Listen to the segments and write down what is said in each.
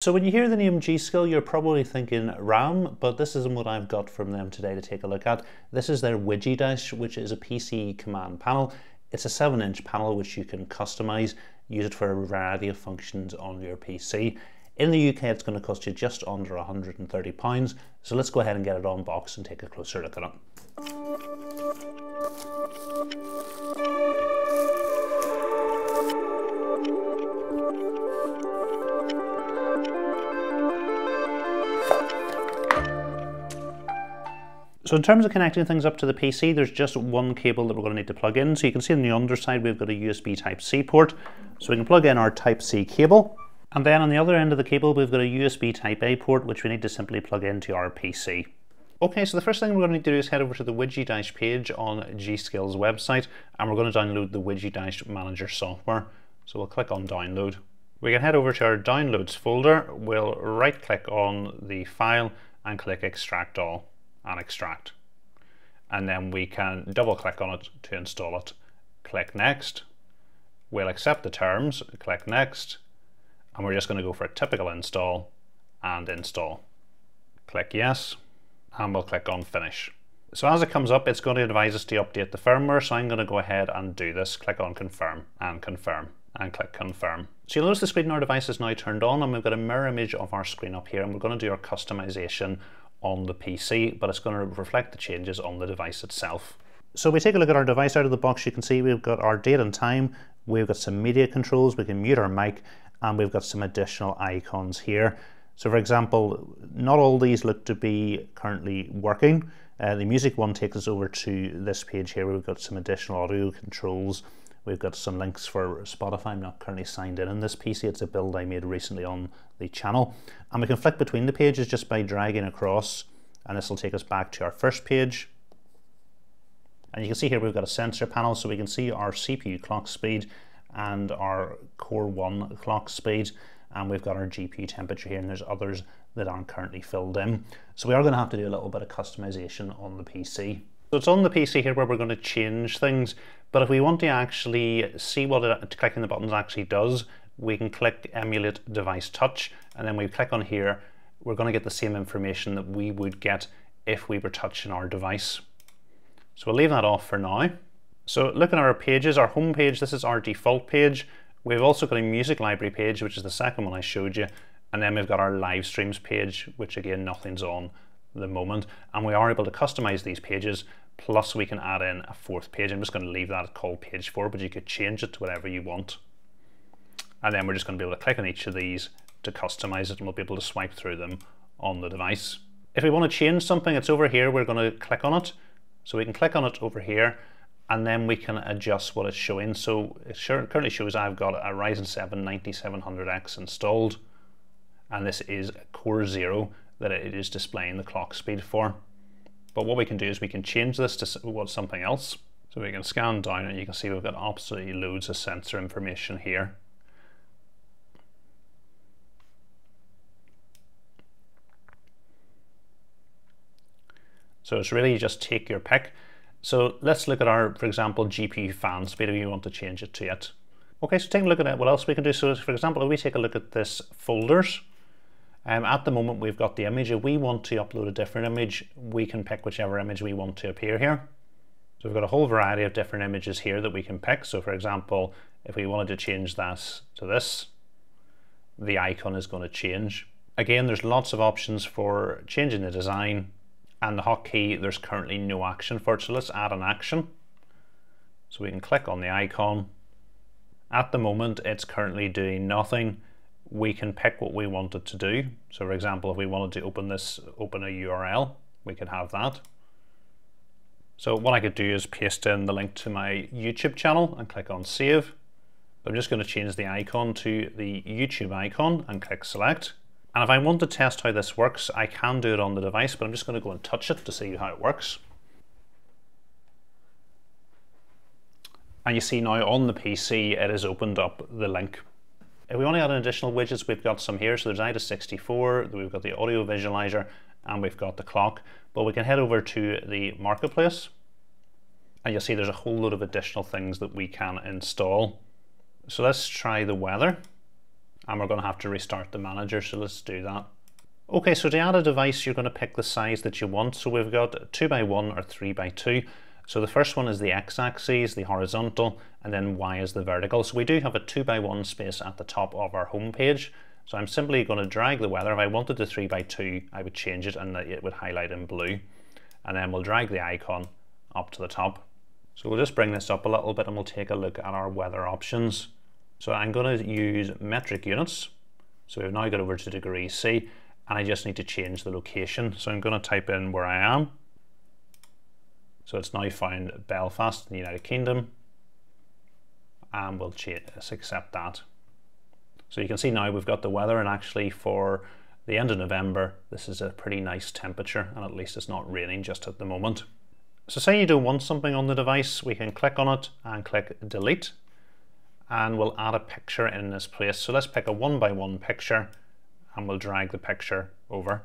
So when you hear the name G.Skill, you're probably thinking RAM, but this isn't what I've got from them today to take a look at. This is their Widgy which is a PC command panel. It's a 7-inch panel which you can customize, use it for a variety of functions on your PC. In the UK, it's going to cost you just under £130. So let's go ahead and get it unboxed and take a closer look at it. So in terms of connecting things up to the PC, there's just one cable that we're going to need to plug in. So you can see on the underside, we've got a USB Type-C port. So we can plug in our Type-C cable. And then on the other end of the cable, we've got a USB Type-A port, which we need to simply plug into our PC. Okay, so the first thing we're going to need to do is head over to the Dash page on G.Skill's website, and we're going to download the Dash Manager software. So we'll click on download. We can head over to our downloads folder, we'll right click on the file and click extract all and extract. And then we can double click on it to install it. Click next. We'll accept the terms, click next, and we're just going to go for a typical install and install. Click yes, and we'll click on finish. So as it comes up, it's going to advise us to update the firmware, so I'm going to go ahead and do this. Click on confirm and confirm and click confirm. So you'll notice the screen on our device is now turned on and we've got a mirror image of our screen up here and we're going to do our customization on the PC, but it's going to reflect the changes on the device itself. So we take a look at our device out of the box, you can see we've got our date and time, we've got some media controls, we can mute our mic, and we've got some additional icons here. So for example, not all these look to be currently working. Uh, the music one takes us over to this page here. Where we've got some additional audio controls. We've got some links for Spotify. I'm not currently signed in on this PC. It's a build I made recently on the channel. And we can flick between the pages just by dragging across and this will take us back to our first page. And you can see here we've got a sensor panel so we can see our CPU clock speed and our Core 1 clock speed and we've got our GPU temperature here and there's others that aren't currently filled in. So we are going to have to do a little bit of customization on the PC. So it's on the PC here where we're going to change things, but if we want to actually see what it, clicking the buttons actually does, we can click emulate device touch and then we click on here. We're going to get the same information that we would get if we were touching our device. So we'll leave that off for now. So looking at our pages our home page this is our default page. We've also got a music library page which is the second one I showed you. And then we've got our live streams page which again nothing's on the moment. And we are able to customize these pages plus we can add in a fourth page I'm just going to leave that called page 4 but you could change it to whatever you want and then we're just going to be able to click on each of these to customize it and we'll be able to swipe through them on the device. If we want to change something, it's over here, we're going to click on it. So we can click on it over here and then we can adjust what it's showing. So it currently shows I've got a Ryzen 7 9700X installed and this is a Core 0 that it is displaying the clock speed for. But what we can do is we can change this to what something else. So we can scan down and you can see we've got absolutely loads of sensor information here. So it's really just take your pick. So let's look at our, for example, GPU fan speed if you want to change it to it. Okay, so take a look at. What else we can do? So for example, if we take a look at this folders, um, at the moment we've got the image. If we want to upload a different image, we can pick whichever image we want to appear here. So we've got a whole variety of different images here that we can pick. So for example, if we wanted to change that to this, the icon is going to change. Again, there's lots of options for changing the design, and the hotkey there's currently no action for it so let's add an action so we can click on the icon at the moment it's currently doing nothing we can pick what we want it to do so for example if we wanted to open this open a URL we could have that so what I could do is paste in the link to my YouTube channel and click on save I'm just going to change the icon to the YouTube icon and click select and if I want to test how this works, I can do it on the device, but I'm just going to go and touch it to see how it works. And you see now on the PC, it has opened up the link. If we want to add an additional widgets, we've got some here. So there's AIDA64, we've got the audio visualizer, and we've got the clock. But we can head over to the marketplace, and you'll see there's a whole load of additional things that we can install. So let's try the weather and we're going to have to restart the manager, so let's do that. Okay, so to add a device, you're going to pick the size that you want. So we've got 2 by 1 or 3 by 2 So the first one is the x-axis, the horizontal, and then y is the vertical. So we do have a 2 by 1 space at the top of our home page. So I'm simply going to drag the weather. If I wanted the 3 by 2 I would change it and it would highlight in blue. And then we'll drag the icon up to the top. So we'll just bring this up a little bit and we'll take a look at our weather options. So I'm going to use metric units. So we've now got over to degrees C and I just need to change the location. So I'm going to type in where I am. So it's now found Belfast in the United Kingdom and we'll accept that. So you can see now we've got the weather and actually for the end of November this is a pretty nice temperature and at least it's not raining just at the moment. So say you don't want something on the device, we can click on it and click delete and we'll add a picture in this place. So let's pick a one by one picture and we'll drag the picture over.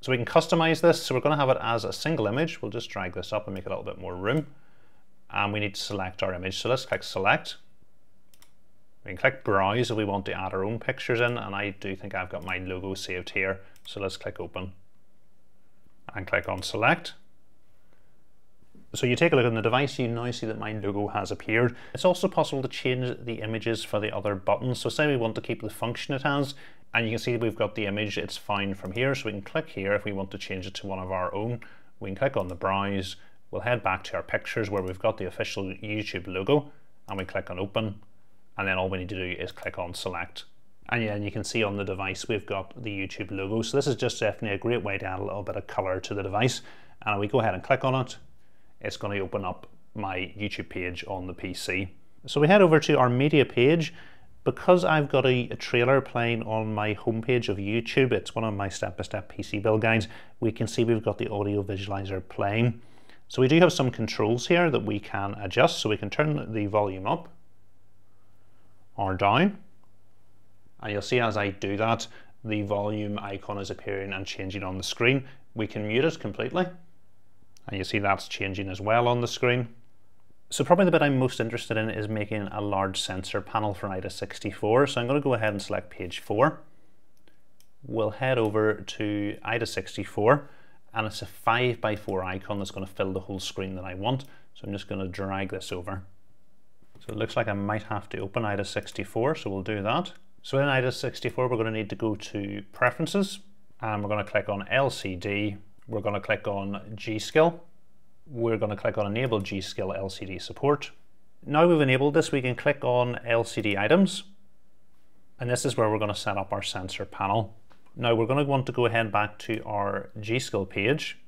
So we can customize this. So we're going to have it as a single image. We'll just drag this up and make a little bit more room. And we need to select our image. So let's click select. We can click browse if we want to add our own pictures in. And I do think I've got my logo saved here. So let's click open and click on select. So you take a look on the device, you now see that my logo has appeared. It's also possible to change the images for the other buttons. So say we want to keep the function it has, and you can see we've got the image, it's found from here. So we can click here if we want to change it to one of our own. We can click on the browse, we'll head back to our pictures where we've got the official YouTube logo, and we click on open, and then all we need to do is click on select. And then you can see on the device we've got the YouTube logo. So this is just definitely a great way to add a little bit of color to the device. And we go ahead and click on it, it's going to open up my YouTube page on the PC. So we head over to our media page. Because I've got a, a trailer playing on my homepage of YouTube, it's one of my step-by-step -step PC build guides, we can see we've got the audio visualizer playing. So we do have some controls here that we can adjust. So we can turn the volume up or down. And you'll see as I do that, the volume icon is appearing and changing on the screen. We can mute it completely and you see that's changing as well on the screen. So probably the bit I'm most interested in is making a large sensor panel for AIDA64. So I'm going to go ahead and select page 4. We'll head over to AIDA64 and it's a 5 by 4 icon that's going to fill the whole screen that I want. So I'm just going to drag this over. So it looks like I might have to open AIDA64, so we'll do that. So in AIDA64 we're going to need to go to Preferences and we're going to click on LCD we're going to click on G.Skill. We're going to click on Enable G.Skill LCD Support. Now we've enabled this, we can click on LCD Items. And this is where we're going to set up our sensor panel. Now we're going to want to go ahead back to our G.Skill page.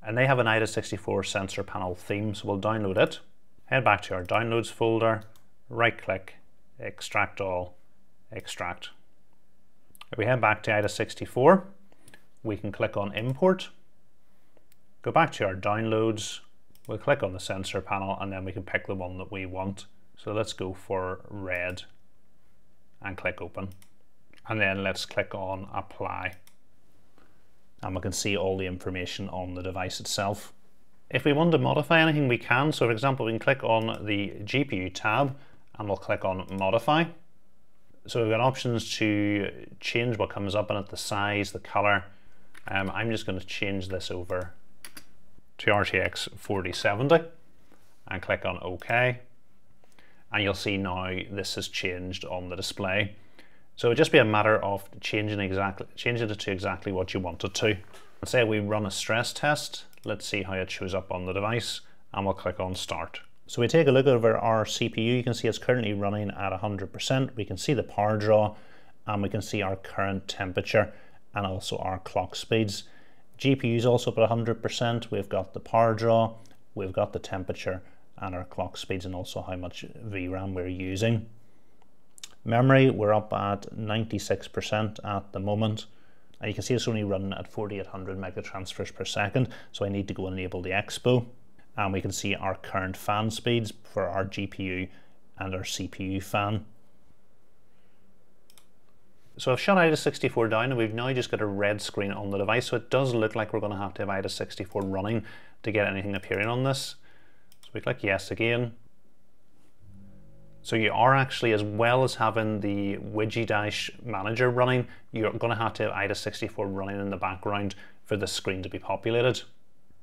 And they have an AIDA64 sensor panel theme, so we'll download it. Head back to our Downloads folder, right click, Extract All, Extract. If we head back to AIDA64, we can click on Import Go back to our downloads, we'll click on the sensor panel and then we can pick the one that we want. So let's go for red and click open. And then let's click on apply. And we can see all the information on the device itself. If we want to modify anything, we can. So for example, we can click on the GPU tab and we'll click on modify. So we've got options to change what comes up in it, the size, the color. Um, I'm just going to change this over to RTX 4070 and click on OK. And you'll see now this has changed on the display. So it'd just be a matter of changing exactly changing it to exactly what you want it to. Let's say we run a stress test. Let's see how it shows up on the device and we'll click on start. So we take a look over our CPU. You can see it's currently running at 100%. We can see the power draw and we can see our current temperature and also our clock speeds. GPU is also up at 100%. We've got the power draw, we've got the temperature and our clock speeds and also how much VRAM we're using. Memory, we're up at 96% at the moment. And you can see it's only running at 4800 megatransfers per second. So I need to go enable the Expo. And we can see our current fan speeds for our GPU and our CPU fan. So I've shut AIDA64 down and we've now just got a red screen on the device. So it does look like we're going to have to have AIDA64 running to get anything appearing on this. So we click yes again. So you are actually, as well as having the Dash manager running, you're going to have to have AIDA64 running in the background for the screen to be populated.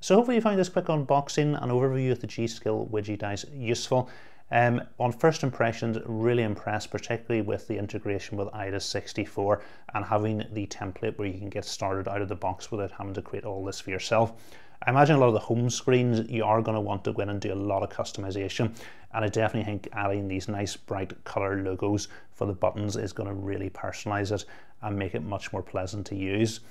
So hopefully you find this quick unboxing and overview of the G Skill WigiDash useful. Um, on first impressions, really impressed, particularly with the integration with AIDA64 and having the template where you can get started out of the box without having to create all this for yourself. I imagine a lot of the home screens you are going to want to go in and do a lot of customization and I definitely think adding these nice bright color logos for the buttons is going to really personalize it and make it much more pleasant to use.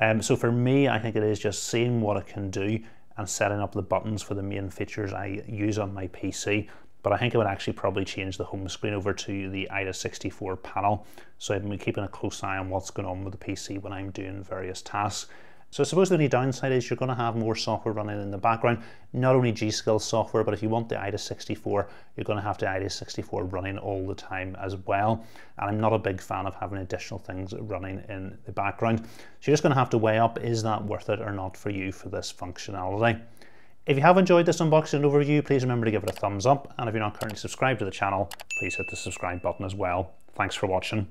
Um, so for me I think it is just seeing what it can do and setting up the buttons for the main features I use on my PC but I think I would actually probably change the home screen over to the AIDA64 panel so I'm keeping a close eye on what's going on with the PC when I'm doing various tasks. So I suppose the only downside is you're going to have more software running in the background, not only G.Skill software, but if you want the AIDA64, you're going to have the AIDA64 running all the time as well. And I'm not a big fan of having additional things running in the background. So you're just going to have to weigh up, is that worth it or not for you for this functionality? If you have enjoyed this unboxing and overview, please remember to give it a thumbs up. And if you're not currently subscribed to the channel, please hit the subscribe button as well. Thanks for watching.